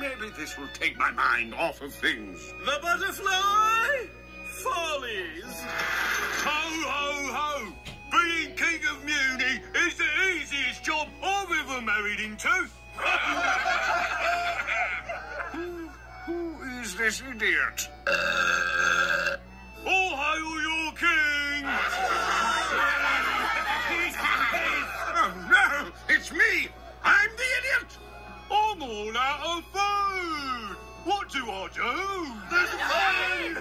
this will take my mind off of things. The butterfly? Follies. Ho, ho, ho! Being King of Mewni is the easiest job I've ever married into. who, who is this idiot? Uh, All hail your king! oh no, it's me! All out of food! What do I do? There's a pie!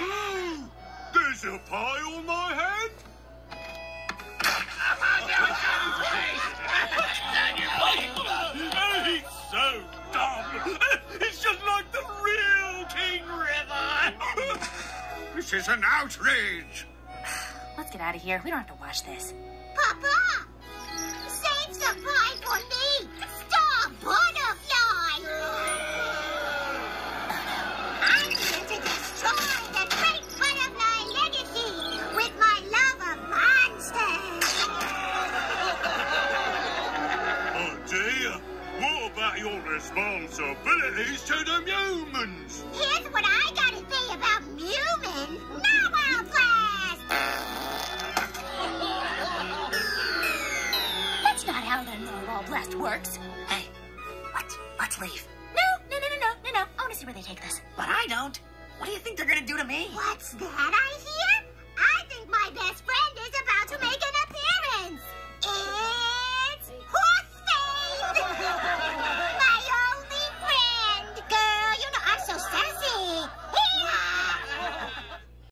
Ooh, there's a pie on my head? It's so dumb! It's just like the real King River! this is an outrage! Let's get out of here. We don't have to watch this. Papa! What about your responsibilities to the humans? Here's what I gotta say about humans. Narwhal blast! That's not how the Narwhal Blast works. Hey, let's, let's leave. No, no, no, no, no, no, no. I want to see where they take this. But I don't. What do you think they're gonna do to me? What's that